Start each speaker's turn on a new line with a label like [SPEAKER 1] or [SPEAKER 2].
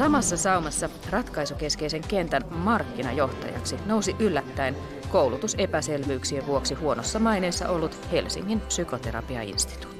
[SPEAKER 1] Samassa saumassa ratkaisukeskeisen kentän markkinajohtajaksi nousi yllättäen koulutusepäselvyyksien vuoksi huonossa maineessa ollut Helsingin psykoterapiainstituutti.